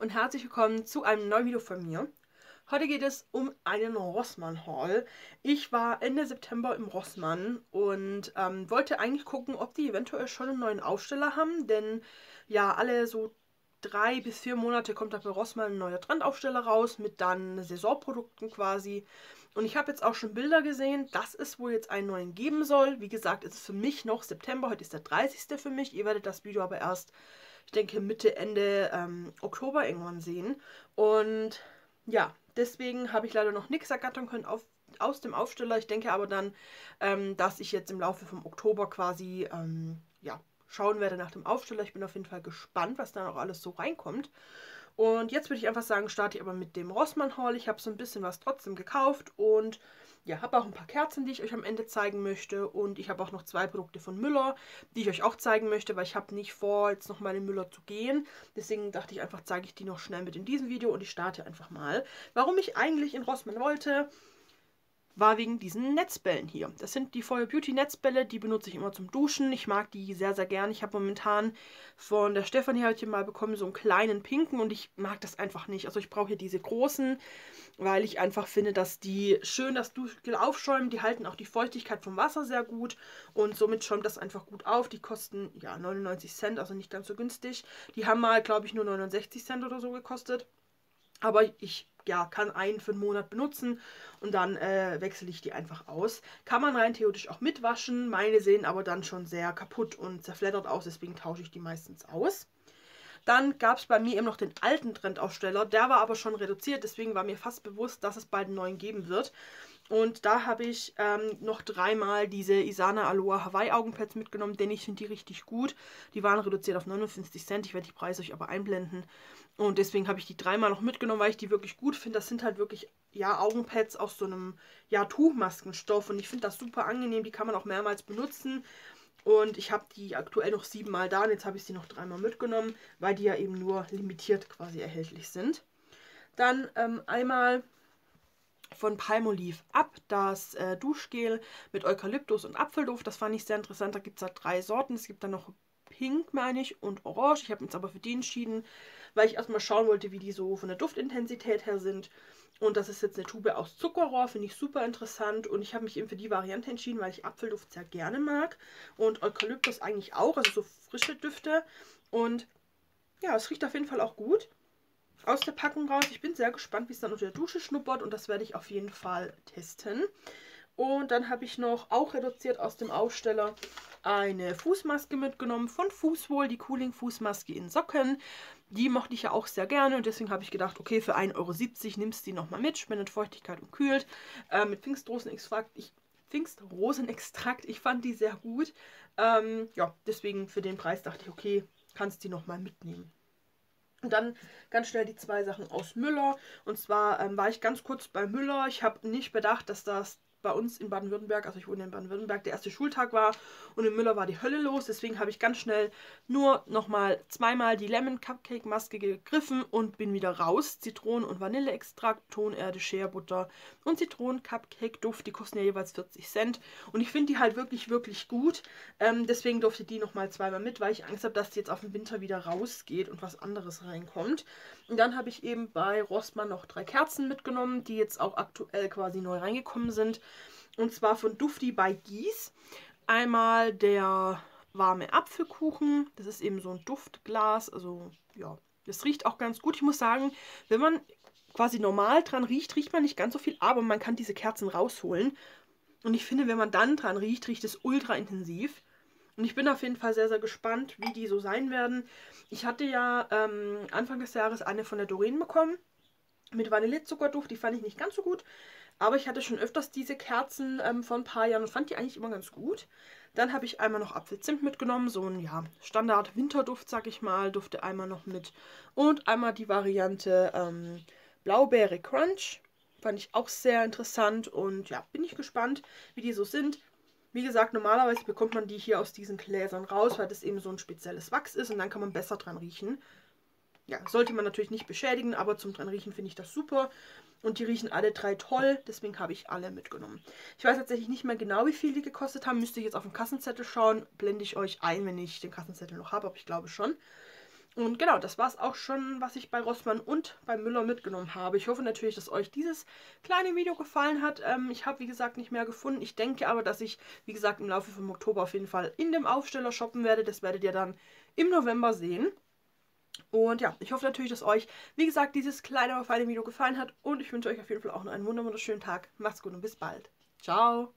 und herzlich willkommen zu einem neuen Video von mir. Heute geht es um einen Rossmann-Haul. Ich war Ende September im Rossmann und ähm, wollte eigentlich gucken, ob die eventuell schon einen neuen Aufsteller haben, denn ja, alle so drei bis vier Monate kommt da bei Rossmann ein neuer Trendaufsteller raus mit dann Saisonprodukten quasi. Und ich habe jetzt auch schon Bilder gesehen, dass es wohl jetzt einen neuen geben soll. Wie gesagt, es ist für mich noch September, heute ist der 30. für mich. Ihr werdet das Video aber erst ich denke, Mitte, Ende ähm, Oktober irgendwann sehen. Und ja, deswegen habe ich leider noch nichts ergattern können auf, aus dem Aufsteller. Ich denke aber dann, ähm, dass ich jetzt im Laufe vom Oktober quasi ähm, ja, schauen werde nach dem Aufsteller. Ich bin auf jeden Fall gespannt, was da noch alles so reinkommt. Und jetzt würde ich einfach sagen, starte ich aber mit dem Rossmann Haul. Ich habe so ein bisschen was trotzdem gekauft und ja, habe auch ein paar Kerzen, die ich euch am Ende zeigen möchte. Und ich habe auch noch zwei Produkte von Müller, die ich euch auch zeigen möchte, weil ich habe nicht vor, jetzt nochmal in Müller zu gehen. Deswegen dachte ich einfach, zeige ich die noch schnell mit in diesem Video und ich starte einfach mal. Warum ich eigentlich in Rossmann wollte, war wegen diesen Netzbällen hier. Das sind die Feuer Beauty Netzbälle, die benutze ich immer zum Duschen. Ich mag die sehr, sehr gern. Ich habe momentan von der Stefanie heute mal bekommen so einen kleinen pinken und ich mag das einfach nicht. Also ich brauche hier diese großen, weil ich einfach finde, dass die schön das Duschgel aufschäumen. Die halten auch die Feuchtigkeit vom Wasser sehr gut und somit schäumt das einfach gut auf. Die kosten ja 99 Cent, also nicht ganz so günstig. Die haben mal, glaube ich, nur 69 Cent oder so gekostet. Aber ich ja, kann einen für einen Monat benutzen und dann äh, wechsle ich die einfach aus. Kann man rein theoretisch auch mitwaschen. Meine sehen aber dann schon sehr kaputt und zerfleddert aus, deswegen tausche ich die meistens aus. Dann gab es bei mir eben noch den alten Trendaufsteller. Der war aber schon reduziert, deswegen war mir fast bewusst, dass es bald einen neuen geben wird. Und da habe ich ähm, noch dreimal diese Isana Aloha Hawaii Augenpads mitgenommen, denn ich finde die richtig gut. Die waren reduziert auf 59 Cent. Ich werde die Preise euch aber einblenden. Und deswegen habe ich die dreimal noch mitgenommen, weil ich die wirklich gut finde. Das sind halt wirklich, ja, Augenpads aus so einem, ja, Tuchmaskenstoff. Und ich finde das super angenehm. Die kann man auch mehrmals benutzen. Und ich habe die aktuell noch siebenmal da und jetzt habe ich sie noch dreimal mitgenommen, weil die ja eben nur limitiert quasi erhältlich sind. Dann ähm, einmal von Palmolive ab, das äh, Duschgel mit Eukalyptus und Apfelduft. Das fand ich sehr interessant. Da gibt es halt drei Sorten. Es gibt dann noch Pink, meine ich, und Orange. Ich habe mich jetzt aber für die entschieden, weil ich erstmal schauen wollte, wie die so von der Duftintensität her sind. Und das ist jetzt eine Tube aus Zuckerrohr, finde ich super interessant. Und ich habe mich eben für die Variante entschieden, weil ich Apfelduft sehr gerne mag. Und Eukalyptus eigentlich auch, also so frische Düfte. Und ja, es riecht auf jeden Fall auch gut aus der Packung raus. Ich bin sehr gespannt, wie es dann unter der Dusche schnuppert und das werde ich auf jeden Fall testen. Und dann habe ich noch, auch reduziert aus dem Aufsteller, eine Fußmaske mitgenommen von Fußwohl, die Cooling Fußmaske in Socken. Die mochte ich ja auch sehr gerne und deswegen habe ich gedacht, okay, für 1,70 Euro nimmst du die nochmal mit, spendet Feuchtigkeit und kühlt. Äh, mit Pfingstrosenextrakt, ich, Pfingstrosenextrakt, ich fand die sehr gut. Ähm, ja, deswegen für den Preis dachte ich, okay, kannst die nochmal mitnehmen. Und dann ganz schnell die zwei Sachen aus Müller. Und zwar ähm, war ich ganz kurz bei Müller. Ich habe nicht bedacht, dass das bei uns in Baden-Württemberg, also ich wohne in Baden-Württemberg, der erste Schultag war und in Müller war die Hölle los. Deswegen habe ich ganz schnell nur nochmal zweimal die Lemon Cupcake Maske gegriffen und bin wieder raus. Zitronen- und Vanilleextrakt, Tonerde, Scherbutter und Zitronen Cupcake Duft. Die kosten ja jeweils 40 Cent und ich finde die halt wirklich, wirklich gut. Ähm, deswegen durfte die nochmal zweimal mit, weil ich Angst habe, dass die jetzt auf den Winter wieder rausgeht und was anderes reinkommt. Und dann habe ich eben bei Rossmann noch drei Kerzen mitgenommen, die jetzt auch aktuell quasi neu reingekommen sind. Und zwar von Dufti bei Gies. Einmal der warme Apfelkuchen. Das ist eben so ein Duftglas. Also ja, das riecht auch ganz gut. Ich muss sagen, wenn man quasi normal dran riecht, riecht man nicht ganz so viel, aber man kann diese Kerzen rausholen. Und ich finde, wenn man dann dran riecht, riecht es ultra intensiv. Und ich bin auf jeden Fall sehr, sehr gespannt, wie die so sein werden. Ich hatte ja ähm, Anfang des Jahres eine von der Doreen bekommen mit Vanillezuckerduft. Die fand ich nicht ganz so gut. Aber ich hatte schon öfters diese Kerzen ähm, vor ein paar Jahren und fand die eigentlich immer ganz gut. Dann habe ich einmal noch Apfelzimt mitgenommen, so ein ja, Standard-Winterduft, sag ich mal, dufte einmal noch mit. Und einmal die Variante ähm, Blaubeere Crunch. Fand ich auch sehr interessant und ja, bin ich gespannt, wie die so sind. Wie gesagt, normalerweise bekommt man die hier aus diesen Gläsern raus, weil das eben so ein spezielles Wachs ist und dann kann man besser dran riechen. Ja, sollte man natürlich nicht beschädigen, aber zum dran riechen finde ich das super. Und die riechen alle drei toll, deswegen habe ich alle mitgenommen. Ich weiß tatsächlich nicht mehr genau, wie viel die gekostet haben. Müsste ich jetzt auf dem Kassenzettel schauen. Blende ich euch ein, wenn ich den Kassenzettel noch habe, aber ich glaube schon. Und genau, das war es auch schon, was ich bei Rossmann und bei Müller mitgenommen habe. Ich hoffe natürlich, dass euch dieses kleine Video gefallen hat. Ähm, ich habe, wie gesagt, nicht mehr gefunden. Ich denke aber, dass ich, wie gesagt, im Laufe vom Oktober auf jeden Fall in dem Aufsteller shoppen werde. Das werdet ihr dann im November sehen. Und ja, ich hoffe natürlich, dass euch, wie gesagt, dieses kleine, aber feine Video gefallen hat. Und ich wünsche euch auf jeden Fall auch noch einen wunderschönen Tag. Macht's gut und bis bald. Ciao!